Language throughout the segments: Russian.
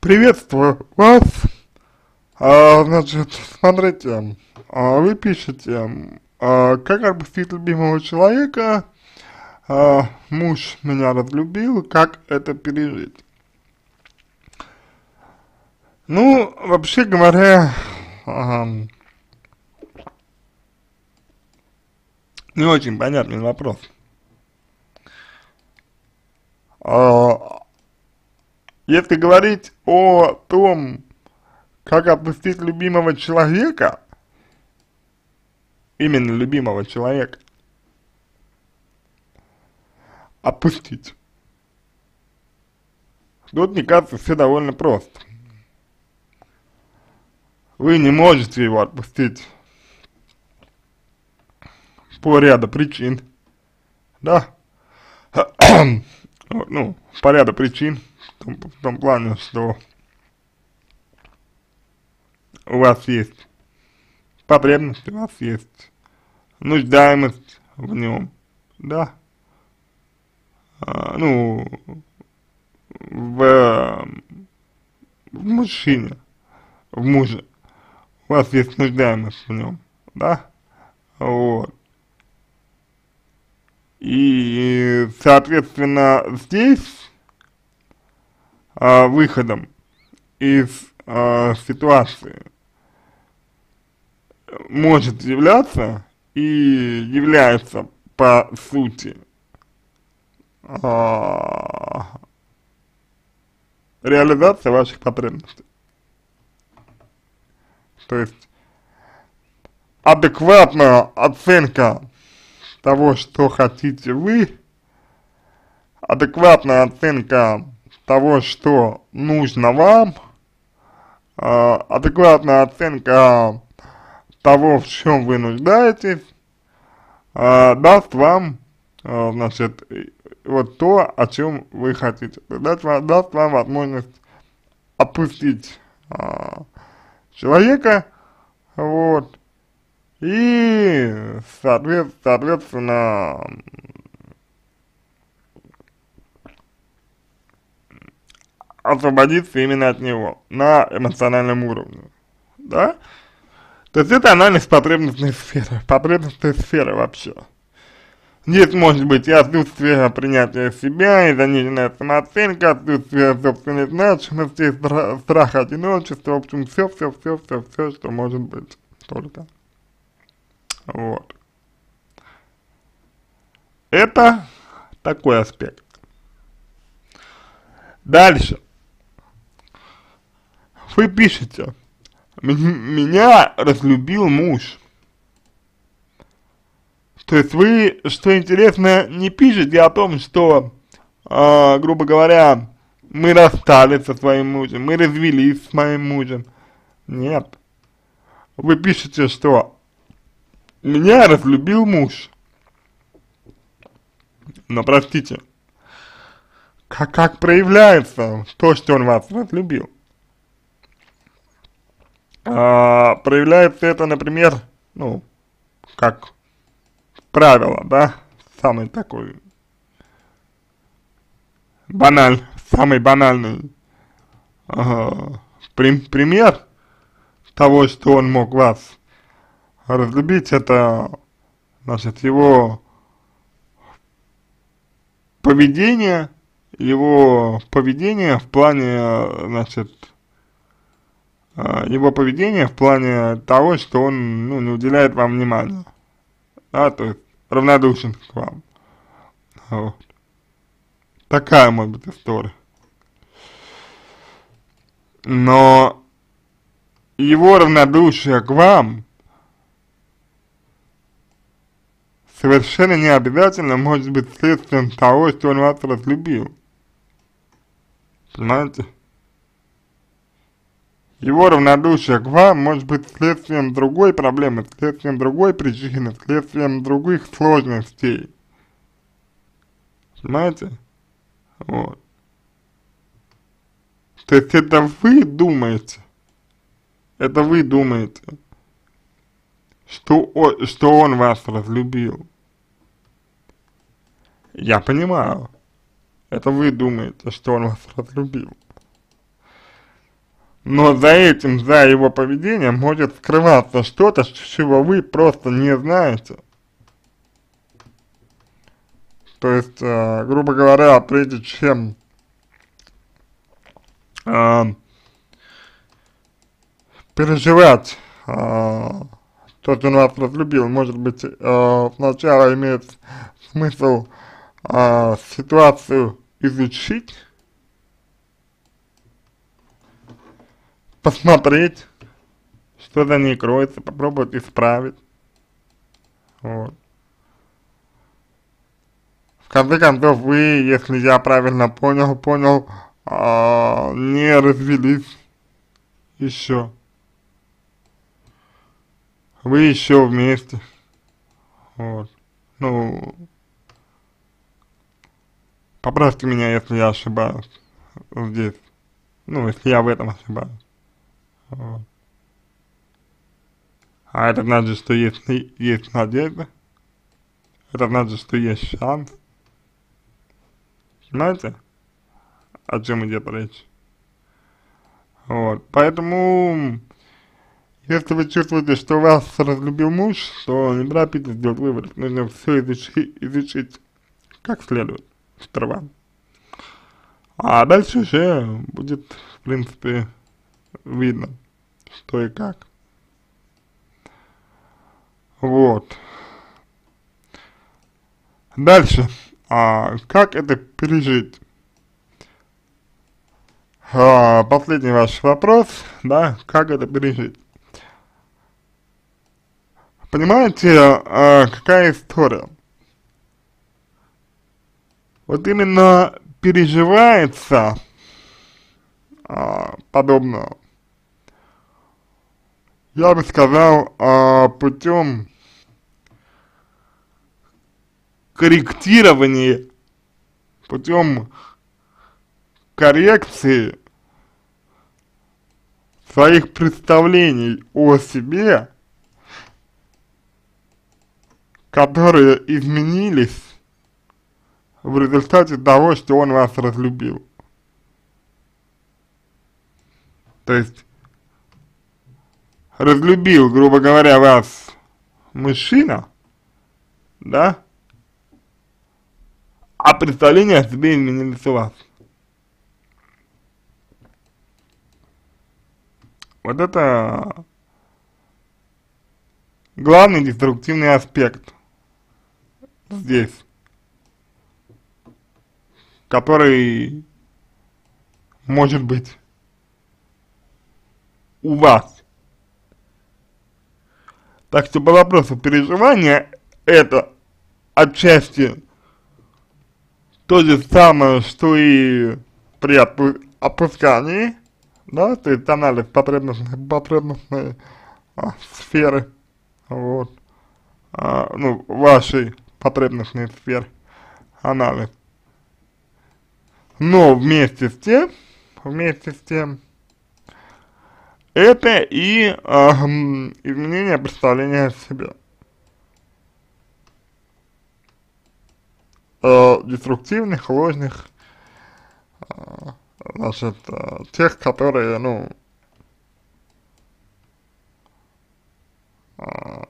Приветствую вас. А, значит, смотрите, а, вы пишете, а, как отпустить любимого человека, а, муж меня разлюбил, как это пережить? Ну, вообще говоря, а, не очень понятный вопрос. А, если говорить о том, как отпустить любимого человека, именно любимого человека, отпустить. Тут, мне кажется, все довольно просто. Вы не можете его отпустить по ряду причин, да, ну, по ряду причин, в том, в том плане, что у вас есть потребность, у вас есть нуждаемость в нем, да, а, ну, в, в мужчине, в муже, у вас есть нуждаемость в нем, да, вот. И, соответственно, здесь а, выходом из а, ситуации может являться и является по сути а, реализация ваших потребностей. То есть адекватная оценка того, что хотите вы, адекватная оценка того, что нужно вам, э, адекватная оценка того, в чем вы нуждаетесь, э, даст вам, э, значит, вот то, о чем вы хотите. Даст вам, даст вам возможность отпустить человека, вот, и, соответственно, освободиться именно от него на эмоциональном уровне, да? То есть это анализ потребностной сферы, потребностной сферы вообще. Здесь может быть и отсутствие принятия себя, и заниженная самооценка, отсутствие собственной значимости, страх одиночества, в общем, все, все, все, все, все, что может быть только. Вот. Это такой аспект. Дальше. Вы пишете, меня разлюбил муж. То есть вы, что интересно, не пишете о том, что, э, грубо говоря, мы расстались со своим мужем, мы развелись с моим мужем. Нет. Вы пишете, что меня разлюбил муж. Но простите, как, как проявляется то, что он вас разлюбил? А, проявляется это, например, ну, как правило, да, самый такой баналь, самый банальный э, пример того, что он мог вас разлюбить, это, значит, его поведение, его поведение в плане, значит, а, его поведение в плане того, что он, ну, не уделяет вам внимания, да, то есть равнодушен к вам, вот. Такая может быть история. Но его равнодушие к вам совершенно не обязательно может быть следствием того, что он вас разлюбил. Понимаете? Его равнодушие к вам может быть следствием другой проблемы, следствием другой причины, следствием других сложностей. Понимаете? Вот. То есть это вы думаете, это вы думаете, что, что он вас разлюбил. Я понимаю, это вы думаете, что он вас разлюбил. но за этим, за его поведением может скрываться что-то, чего вы просто не знаете. То есть, э, грубо говоря, прежде чем э, переживать э, то, что он вас разлюбил, может быть, э, сначала имеет смысл э, ситуацию изучить, посмотреть, что за ней кроется, попробовать исправить. Вот. В конце концов, вы, если я правильно понял, понял, а, не развелись еще. Вы еще вместе. Вот. Ну, поправьте меня, если я ошибаюсь здесь. Ну, если я в этом ошибаюсь. Вот. А это значит, что есть, есть надежда. Это значит, что есть шанс. Понимаете, о чем идет речь? Вот, поэтому, если вы чувствуете, что вас разлюбил муж, то не торопитесь сделать выбор, нужно все изучить, изучить как следует, сперва. А дальше уже будет, в принципе, видно, что и как. Вот. Дальше а, как это пережить? А, последний ваш вопрос, да, как это пережить? Понимаете, а, какая история? Вот именно переживается а, подобно, я бы сказал, а, путем корректирование путем коррекции своих представлений о себе, которые изменились в результате того, что он вас разлюбил. То есть, разлюбил, грубо говоря, вас мужчина, да, а представление о себе изменились у вас. Вот это главный деструктивный аспект здесь, который может быть у вас. Так что по вопросу переживания это отчасти то же самое, что и при опу опускании, да, то есть анализ потребностной, потребностной а, сферы, вот, а, ну, вашей потребностной сферы, анализ. Но вместе с тем, вместе с тем, это и э, изменение представления о себе. э, деструктивных, ложных, э, значит, э, тех, которые, ну, э,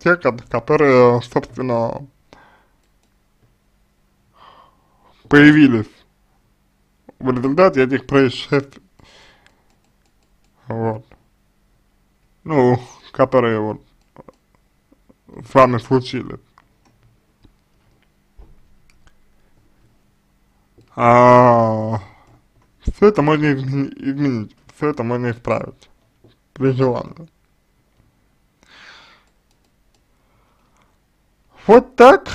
те, которые, собственно, появились в результате этих происшествий. Вот. Ну, которые вот с вами случились. А, все это можно изменить, все это можно исправить при желании. Вот так,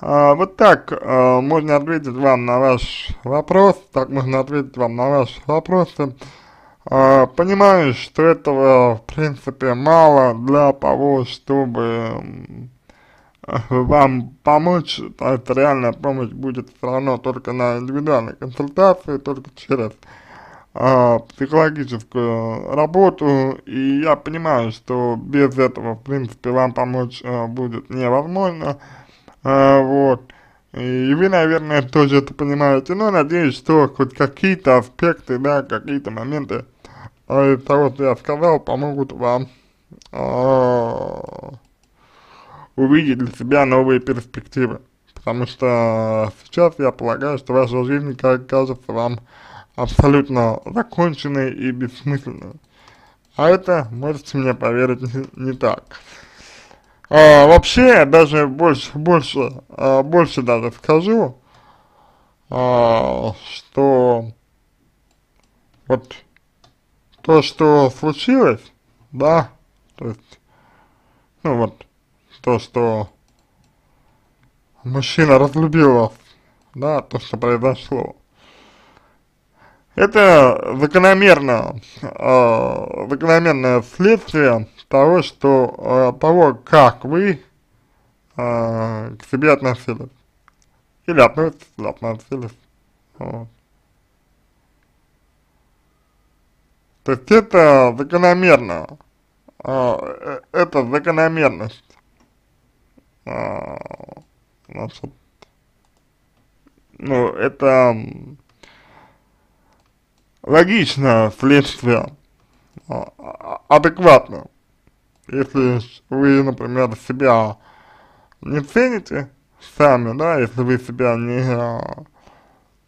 вот так а, можно ответить вам на ваш вопрос, так можно ответить вам на ваши вопросы. А, понимаю, что этого в принципе мало для того, чтобы вам помочь, а это реальная помощь будет все равно только на индивидуальной консультации, только через э, психологическую работу, и я понимаю, что без этого, в принципе, вам помочь э, будет невозможно, вот, и вы, наверное, тоже это понимаете, но надеюсь, что хоть какие-то аспекты, да, какие-то моменты а, из того, что я сказал, помогут вам а, увидеть для себя новые перспективы. Потому что сейчас я полагаю, что ваша жизнь как кажется вам абсолютно законченной и бессмысленной. А это, можете мне поверить, не, не так. А, вообще, даже больше, больше, а, больше даже скажу, а, что вот то, что случилось, да, то есть, ну вот, то, что мужчина разлюбил вас, да, то, что произошло, это закономерно, э, закономерное следствие того, что, э, того, как вы э, к себе относились. Или относитесь, или относились. Вот. То есть это закономерно, э, это закономерность. Э, значит, ну, это логично следствие, а, а, адекватно. Если вы, например, себя не цените сами, да, если вы себя не а,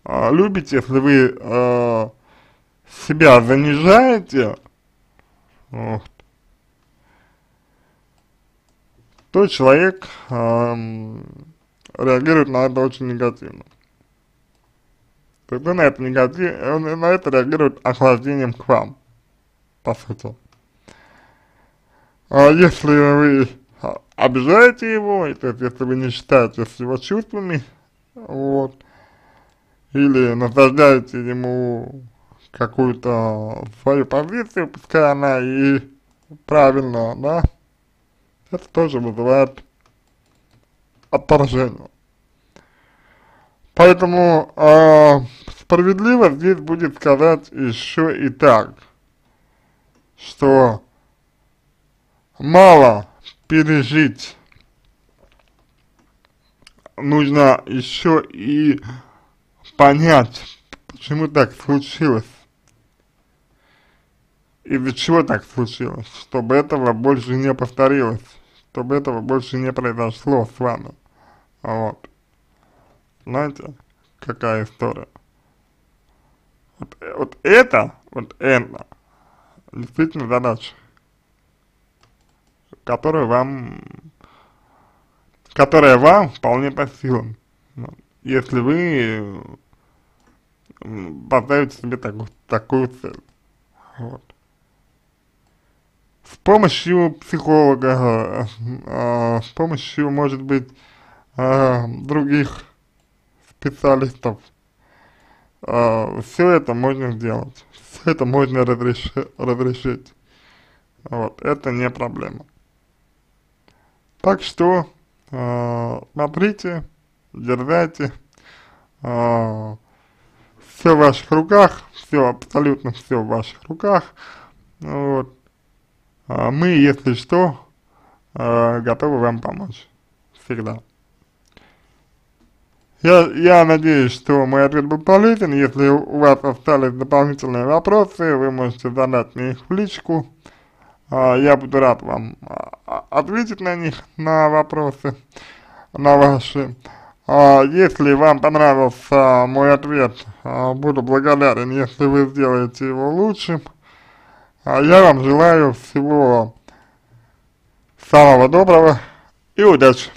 а, любите, если вы а, себя занижаете, вот, то человек а, реагирует на это очень негативно. То есть он на это на это реагирует охлаждением к вам, по сути. А если вы обижаете его, то есть если вы не считаете с его чувствами, вот, или насаждаете ему какую-то свою позицию, пускай она и правильно, да, это тоже вызывает отторжение. Поэтому э, справедливо здесь будет сказать еще и так, что мало пережить, нужно еще и понять, почему так случилось. Из-за чего так случилось, чтобы этого больше не повторилось, чтобы этого больше не произошло с вами. Вот. Знаете, какая история? Вот, вот это, вот это, действительно задача которую вам, которая вам вполне по силам, если вы поставите себе такую, такую цель. Вот. С помощью психолога, э, с помощью, может быть, э, других специалистов, э, все это можно сделать, все это можно разрешить, разрешить. Вот, это не проблема. Так что э, смотрите, дерзайте, э, все в ваших руках, все, абсолютно все в ваших руках, вот. А мы, если что, э, готовы вам помочь, всегда. Я, я надеюсь, что мой ответ был полезен, если у вас остались дополнительные вопросы, вы можете задать мне их в личку, а, я буду рад вам а, ответить на них, на вопросы, на ваши. А, если вам понравился мой ответ, буду благодарен, если вы сделаете его лучшим. Я вам желаю всего самого доброго и удачи.